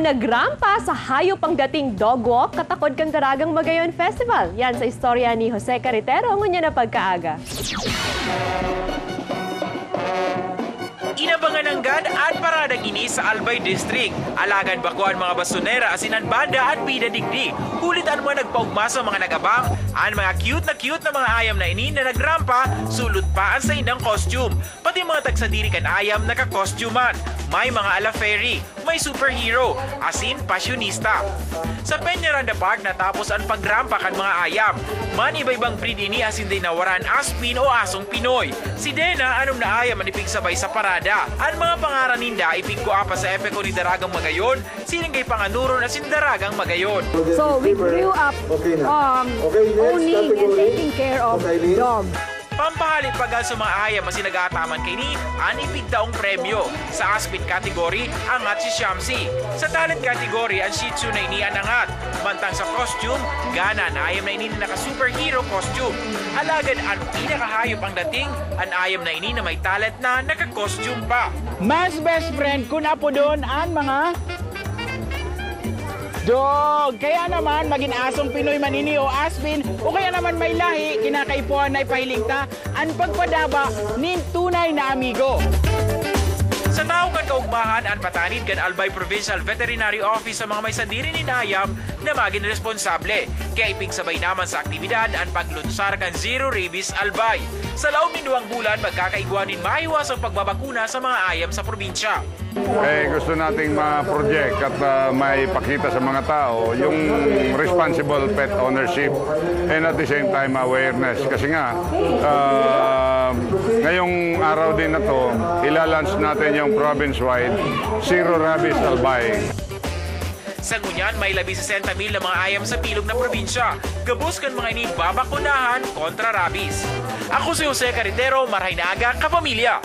nagrampa sa hayop ang dating dog walk katakod kang Daragang Magayon Festival. Yan sa istorya ni Jose Carretero, ngunya na pagkaaga. Inabangan ng GAD at parada gini sa Albay District. Alagan bakuan mga bastonera, asinan banda at bida digdi. Kulit ang mga nagpaugma mga nagabang. Ang mga cute na cute na mga ayam na ini na nagrampa, sulot pa ang sa indang costume. Pati mga tagsadiri kan ayam naka-costuman. May mga ala fairy, may superhero, asin pasyonista. Sa Peñaranda Park natapos ang pagrampa kan mga ayam. Man iba-ibang breed ini asin din nawaran aspin o asong Pinoy. Si Dena anong na ayam manipig sabay sa parada. Ang mga pangaran ninda ipig ko apa sa epeko ni Daragang Magayon, sining kay panganuro na sin Daragang Magayon. So we grew up um, owning and taking care of dogs. Pampahalit pagal sa mga ayam ang sinagataman kay ni ang ipig daong premyo. Sa Aspin category, angat si Shamsi. Sa talent category, ang Shih Tzu na ini anangat. Mantang sa costume, gana na ayam na ini na naka-superhero costume. Alagad ang pinakahayop ang dating, ang ayam na ini na may talent na naka-costume pa. Mas best friend ko na po doon ang mga dog. Kaya naman, maging asong Pinoy manini o aspin, o kaya naman may lahi, kinakaipuan na ipahiling ang pagpadaba ni tunay na amigo. Sa tao kan kaugmahan ang patanid kan Albay Provincial Veterinary Office sa mga may sandiri ni Nayam na maging responsable. Kaya ipig sabay naman sa aktibidad ang paglunsar kan Zero Rabies Albay. Sa laong minuang bulan, magkakaiguanin maiwas ang pagbabakuna sa mga ayam sa probinsya. Eh, gusto nating ma-project at uh, may pakita sa mga tao yung responsible pet ownership and at the same time awareness. Kasi nga, uh, ngayong araw din na to, ilalunch natin yung province-wide Zero Rabies Albay. Sa ngunyan, may labi 60 mil na mga ayam sa pilog na probinsya. Gabos kan mga ini babakunahan kontra rabies. Ako si Jose Carretero, Marhay na Kapamilya.